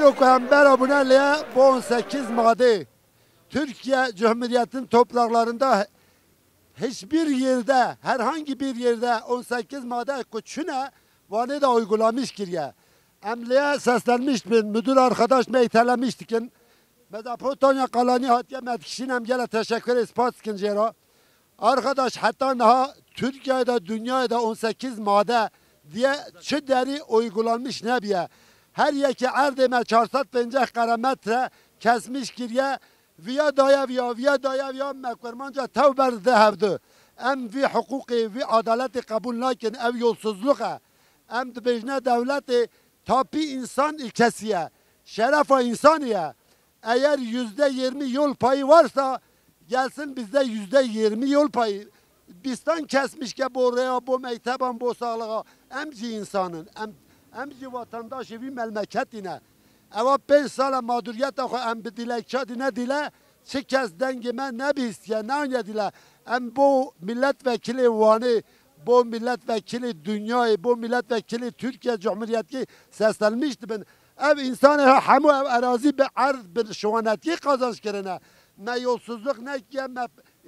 Yok ember abuneliğe bu 18 madde Türkiye Cumhuriyeti'nin topraklarında hiçbir yerde, herhangi bir yerde 18 madde küçüğüne vanı da uygulamış giriye. Emliye seslenmiş bir müdür arkadaş meytelemişti ki Mezopotamya kalanı hatiye metkişinem gele teşekkür ispat skincera. Arkadaş hatta daha Türkiye'de dünyada 18 madde diye çi deri uygulanmış ne biye. Her yeki erdeme çarsat bence karametre kesmiş giriye via daya via via daya via mekvermanca tevber zehevdu. Em vi hukuki vi adaleti kabul lakin ev yolsuzluğa. Em dibejne devleti tapi insan ilkesiye. Şerefa insaniye. Eğer yüzde yirmi yol payı varsa gelsin bizde yüzde yirmi yol payı. Bistan kesmiş ki bu oraya, bu mekteban, bu sağlığa. Emci insanın, em, emci vatandaşı bir memleketine. Eva beş sala mağduriyet oku em bir dilekçadine dile. Çi kes dengime ne bir istiye, ne önce dile. Em bu milletvekili vani, bu milletvekili dünyayı, bu milletvekili Türkiye Cumhuriyeti seslenmişti ben. Ev insanı hamu ev arazi bir arz bir şuaneti kazanç kirine. Ne yolsuzluk ne ki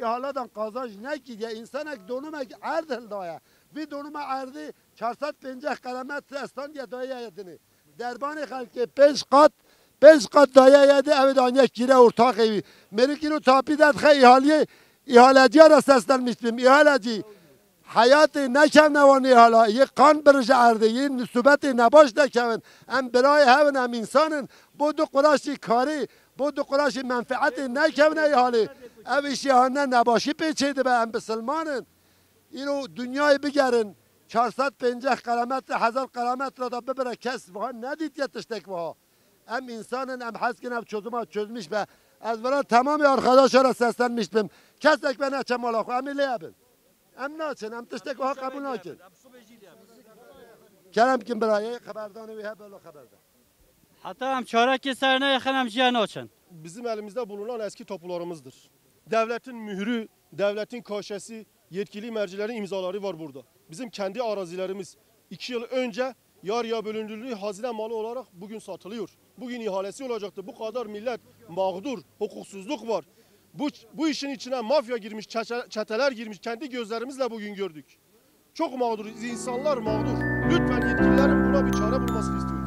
که حالا دان قازاج نکید یا انسان اک دونم اک عرض هل دایه. وی دونم عرضی 450 قلمت استان یا دایه یدنه دربان خلک پنج قط پنج قط دایه یده او دانیه کیره ارتاقی میری که رو تاپیدت خیلی حالیه ایالتی ها راست هستن میشتیم. ایالتی حیات نکم نوانی حالا. یه قان برش عرده یه نسبت نباش نکمن. ام برای هون ام انسانن. با قراشی کاری. بود قراش منفعت نکنه ای حالی. اویشی هانه نباشی پیچیده به امبسلمانن اینو دنیای بگرن. 450 قرامت هزار قرامت را ببره. کس و ندید یه تشتک ها ام انسان ام حس کنم چوزما چوزمیش به. از برای تمام آرخداش را سستن میشتم کس دک به چه مالا ام امی لیبن ام ناچن ام تشتک ها قبول ناکن. کلم کن برای خبردان وی هبل خبردان. Serine yakın hem cihan açın. bizim elimizde bulunan eski tapularımızdır. Devletin mührü, devletin kaşesi, yetkili mercilerin imzaları var burada. Bizim kendi arazilerimiz 2 yıl önce yarıya bölündürülüğü hazine malı olarak bugün satılıyor. Bugün ihalesi olacaktı. Bu kadar millet mağdur, hukuksuzluk var. Bu, bu işin içine mafya girmiş, çete- çeteler girmiş. Kendi gözlerimizle bugün gördük. Çok mağduruz. insanlar mağdur. Lütfen yetkililerin buna bir çare bulmasını istiyoruz.